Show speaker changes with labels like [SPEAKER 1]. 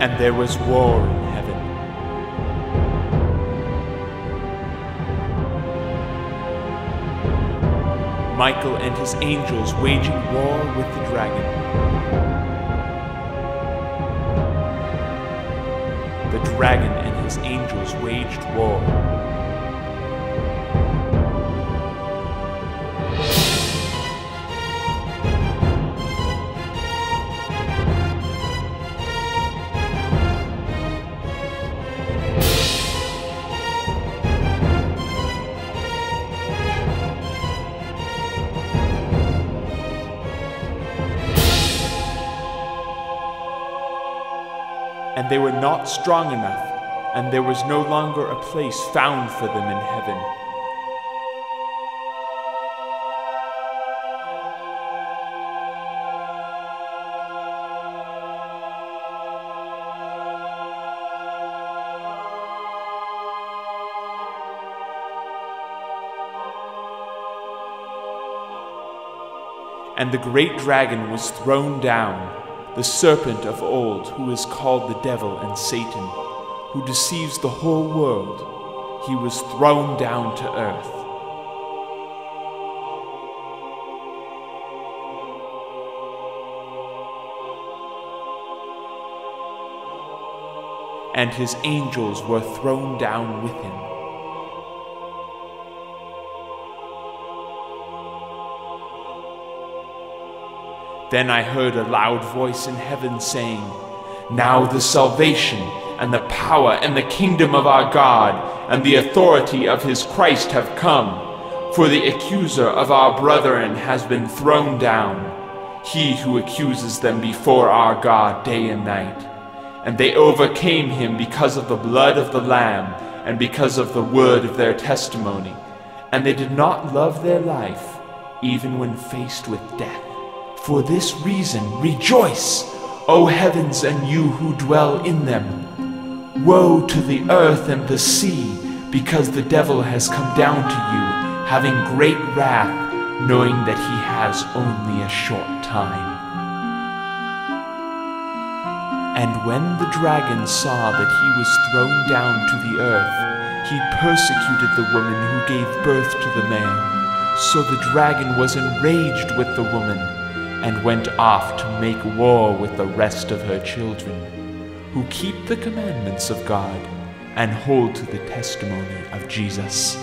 [SPEAKER 1] and there was war in heaven. Michael and his angels waging war with the dragon. The dragon and his angels waged war. And they were not strong enough, and there was no longer a place found for them in heaven. And the great dragon was thrown down the serpent of old, who is called the devil and Satan, who deceives the whole world, he was thrown down to earth. And his angels were thrown down with him. Then I heard a loud voice in heaven saying, Now the salvation and the power and the kingdom of our God and the authority of his Christ have come. For the accuser of our brethren has been thrown down, he who accuses them before our God day and night. And they overcame him because of the blood of the Lamb and because of the word of their testimony. And they did not love their life, even when faced with death. For this reason, rejoice, O heavens and you who dwell in them. Woe to the earth and the sea, because the devil has come down to you, having great wrath, knowing that he has only a short time. And when the dragon saw that he was thrown down to the earth, he persecuted the woman who gave birth to the man. So the dragon was enraged with the woman and went off to make war with the rest of her children, who keep the commandments of God and hold to the testimony of Jesus.